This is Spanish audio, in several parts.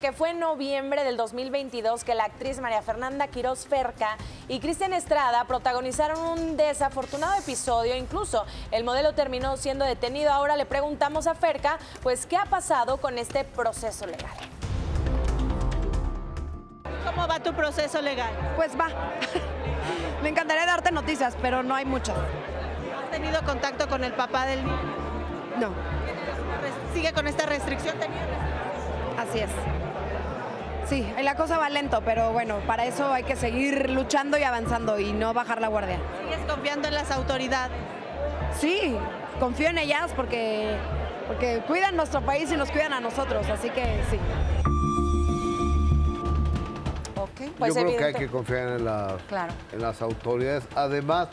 que fue en noviembre del 2022 que la actriz María Fernanda Quiroz Ferca y Cristian Estrada protagonizaron un desafortunado episodio. Incluso el modelo terminó siendo detenido. Ahora le preguntamos a Ferca, pues, ¿qué ha pasado con este proceso legal? ¿Cómo va tu proceso legal? Pues va. Me encantaría darte noticias, pero no hay mucho. ¿Has tenido contacto con el papá del niño? No, ¿Sigue con esta restricción? ¿Tenía así es. Sí, la cosa va lento, pero bueno, para eso hay que seguir luchando y avanzando y no bajar la guardia. ¿Sigues confiando en las autoridades? Sí, confío en ellas porque, porque cuidan nuestro país y nos cuidan a nosotros, así que sí. Ok, pues Yo creo que hay que confiar en las, Claro. en las autoridades. Además,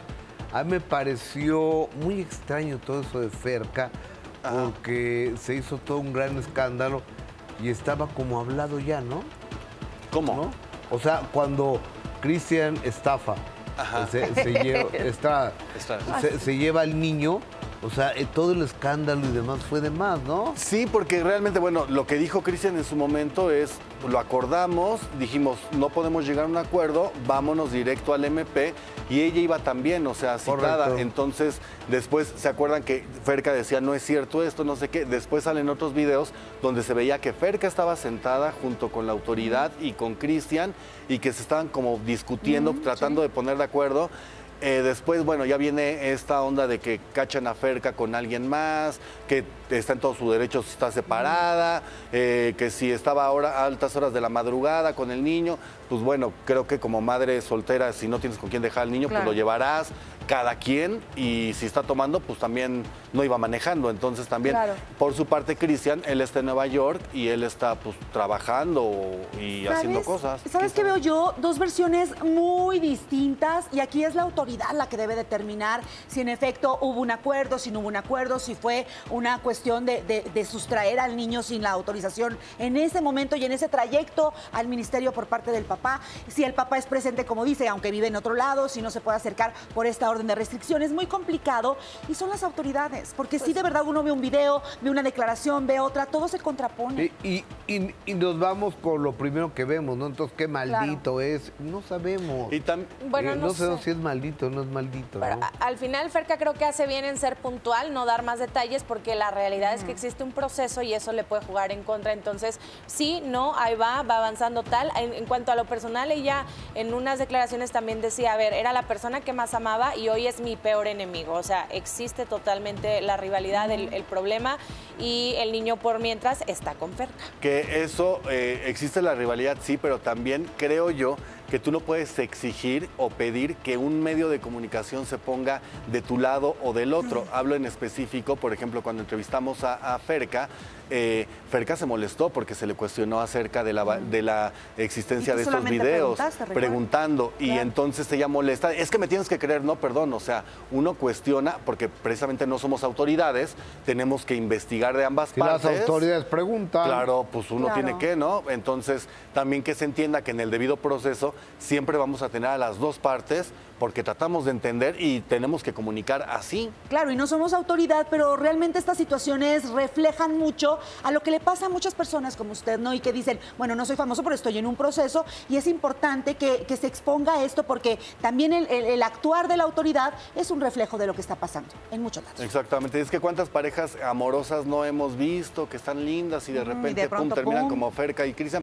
a mí me pareció muy extraño todo eso de Ferca, porque se hizo todo un gran escándalo y estaba como hablado ya, ¿no? ¿Cómo? ¿No? O sea, cuando Cristian estafa, se, se lleva, Está. se- se lleva al niño, o sea, eh, todo el escándalo y demás fue de más, ¿no? Sí, porque realmente, bueno, lo que dijo Cristian en su momento es, lo acordamos, dijimos, no podemos llegar a un acuerdo, vámonos directo al MP, y ella iba también, o sea, citada. Correcto. Entonces, después, ¿se acuerdan que Ferca decía, no es cierto esto, no sé qué? Después salen otros videos donde se veía que Ferca estaba sentada junto con la autoridad y con Cristian, y que se estaban como discutiendo, tratando de poner de acuerdo. Eh, después, bueno, ya viene esta onda de que cachan a Ferca con alguien más, que está en todos sus derechos, está separada, eh, que si estaba ahora a altas horas de la madrugada con el niño, pues bueno, creo que como madre soltera, si no tienes con quién dejar al niño, Claro. pues lo llevarás cada quien y si está tomando, pues también no iba manejando. Entonces también, Claro. por su parte, Cristian, él está en Nueva York y él está pues trabajando y haciendo cosas. ¿Sabes qué veo yo? Dos versiones muy distintas y aquí es la autoridad la que debe determinar si en efecto hubo un acuerdo, si no hubo un acuerdo, si fue una cuestión de, de- de sustraer al niño sin la autorización en ese momento y en ese trayecto al ministerio por parte del papá, si el papá es presente como dice, aunque vive en otro lado, si no se puede acercar por esta orden de restricción, es muy complicado y son las autoridades, porque si de verdad uno ve un video, ve una declaración, ve otra, todo se contrapone. Y, y- y- y nos vamos con lo primero que vemos, ¿no? Entonces, ¿qué maldito es? No sabemos. Y tam- Bueno, Eh, no sabemos sé. si es maldito o no es maldito. Pero ¿no? a- al final, Ferca creo que hace bien en ser puntual, no dar más detalles, porque la realidad es que existe un proceso y eso le puede jugar en contra. Entonces, sí, no, ahí va, va avanzando tal. En, en cuanto a lo personal, ella en unas declaraciones también decía, a ver, era la persona que más amaba y hoy es mi peor enemigo. O sea, existe totalmente la rivalidad, el, el problema y el niño por mientras está con Ferca. Que eso, eh, existe la rivalidad, sí, pero también creo yo que tú no puedes exigir o pedir que un medio de comunicación se ponga de tu lado o del otro. Hablo en específico, por ejemplo, cuando entrevistamos a, a Ferca, eh, Ferca se molestó porque se le cuestionó acerca de la, de la existencia de estos videos, preguntando, y entonces ella molesta, es que me tienes que creer, no, perdón, o sea, uno cuestiona, porque precisamente no somos autoridades, tenemos que investigar de ambas si las partes. autoridades preguntan. Claro, pues uno Claro. tiene que, ¿no? Entonces, también que se entienda que en el debido proceso siempre vamos a tener a las dos partes porque tratamos de entender y tenemos que comunicar así. Claro, y no somos autoridad, pero realmente estas situaciones reflejan mucho a lo que le pasa a muchas personas como usted, ¿no? Y que dicen, bueno, no soy famoso, pero estoy en un proceso y es importante que, que se exponga esto porque también el, el- el actuar de la autoridad es un reflejo de lo que está pasando en muchos lados. Exactamente. Es que cuántas parejas amorosas no hemos visto que están lindas y de Ujú, y de repente pum, terminan pum. como Ferca y Cristian.